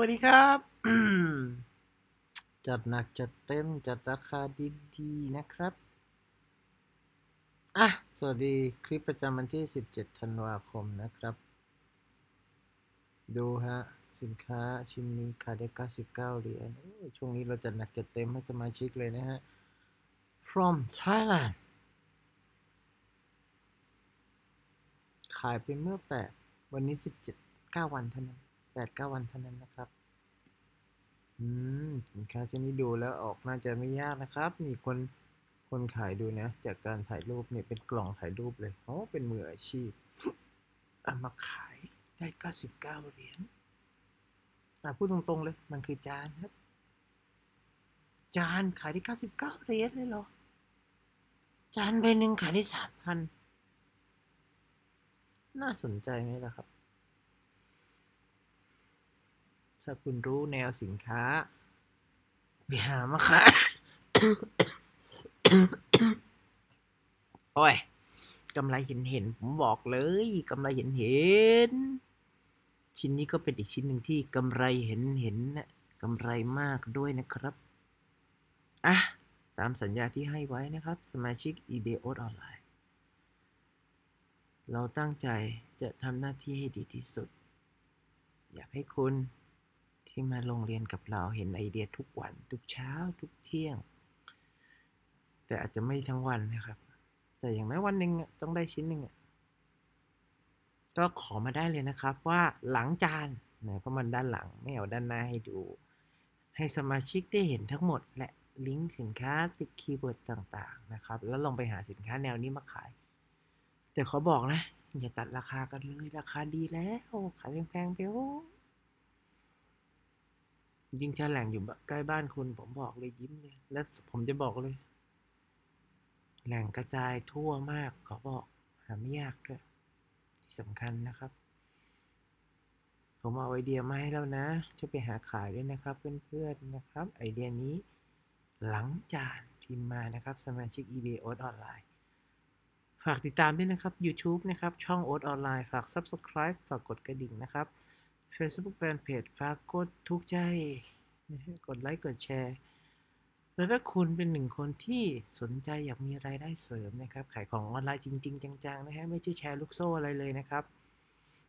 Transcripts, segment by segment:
วัสดีครับ จัดหนักจัดเต็มจัดราคาดีๆนะครับ อะ สวัสดีคลิปประจำวันที่ 17 ธันวาคมนะครับ ดูฮะ สินค้าชิ้นนี้ขายได้ 99 เหรียญช่วงนี้เราจัดหนักจัดเต็มให้สมาชิกเลยนะฮะ from Thailand ขายไปเมื่อ 8 วันนี้ 17 9 วันเท่านั้น 8 9วันเท่านั้นนะครับ อืมสินค้าชนิดดูแล้วออกน่าจะไม่ยากนะครับ มีคนคนขายดูนะ จากการถ่ายรูปเนี่ยเป็นกล่องถ่ายรูปเลยโอ้เป็นมืออาชีพเอามาขายได้99เก้าเหรียญอะพูดตรงๆเลย มันคือจานครับ จานขายได้99เก้าเหรียญเลยเหรอ จานใบหนึ่งขายได้3,000น่าสนใจไหมล่ะครับ ถ้าคุณรู้แนวสินค้า ไปหามาขายโอ้ยกำไรเห็นเห็นผมบอกเลยกำไรเห็นเห็น ชิ้นนี้ก็เป็นอีกชิ้นหนึ่งที่กำไรเห็นเห็นนะกำไรมากด้วยนะครับอะตามสัญญาที่ให้ไว้นะครับ สมาชิก eBay ออนไลน์เราตั้งใจจะทำหน้าที่ให้ดีที่สุด อยากให้คุณ ที่มาโรงเรียนกับเราเห็นไอเดียทุกวัน ทุกเช้า ทุกเที่ยง แต่อาจจะไม่ทั้งวันนะครับ แต่อย่างน้อยวันหนึ่งต้องได้ชิ้นหนึ่งก็ขอมาได้เลยนะครับว่าหลังจานนะเพราะมันด้านหลังไม่เอาด้านหน้าให้ดู ให้สมาชิกได้เห็นทั้งหมด และลิงก์สินค้าติด keyword ต่างๆนะครับ แล้วลองไปหาสินค้าแนวนี้มาขาย แต่ขอบอกนะ อย่าตัดราคากันเลยราคาดีแล้ว ขายแพงๆไปโอ้ ยิ่งถ้าแหล่งอยู่ใกล้บ้านคุณ ผมบอกเลยยิ้มเลย และผมจะบอกเลย แหล่งกระจายทั่วมากขอบอกหาไม่ยากด้วย ที่สำคัญนะครับ ผมเอาไอเดียมาให้แล้วนะจะไปหาขายด้วยนะครับ เพื่อนๆนะครับ ไอเดียนี้ หลังจานพิมพ์มานะครับ สมาชิก eBay ออนไลน์ฝากติดตามด้วยนะครับ YouTube นะครับ ช่องโอ๊ตออนไลน์ ฝาก Subscribe ฝากกดกระดิ่งนะครับ Facebook Fanpage ฝากกดทุกใจนะฮะกดไลค์กดแชร์ แล้วถ้าคุณเป็นหนึ่งคนที่สนใจอยากมีรายได้เสริมนะครับ ขายของออนไลน์จริง ๆ จังๆนะฮะไม่ใช่แชร์ลูกโซ่อะไรเลยนะครับ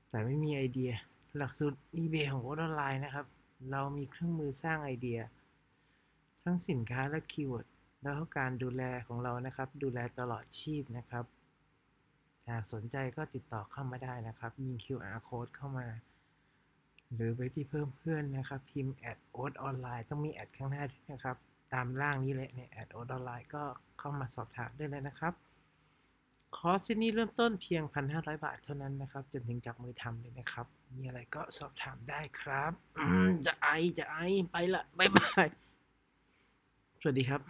แต่ไม่มีไอเดีย หลักสูตร eBay ของโอ๊ตออนไลน์นะครับ เรามีเครื่องมือสร้างไอเดีย ทั้งสินค้าและ keyword แล้วก็การดูแลของเรานะครับ ดูแลตลอดชีพนะครับหากสนใจก็ติดต่อเข้ามาได้นะครับ ยิง QR code เข้ามา หรือไปที่เพิ่มเพื่อนนะครับ พิมพ์แอดโอ๊ตออนไลน์ต้องมีแอดข้างหน้าด้วยนะครับ ตามล่างนี้เลยเนี่ยแอดโอ๊ตออนไลน์ก็เข้ามาสอบถามได้เลยนะครับคอร์สที่นี้เริ่มต้นเพียง 1,500 บาทเท่านั้นนะครับ จนถึงจับมือทำเลยนะครับ มีอะไรก็สอบถามได้ครับ จะไอจะไอไปละบายบาย สวัสดีครับ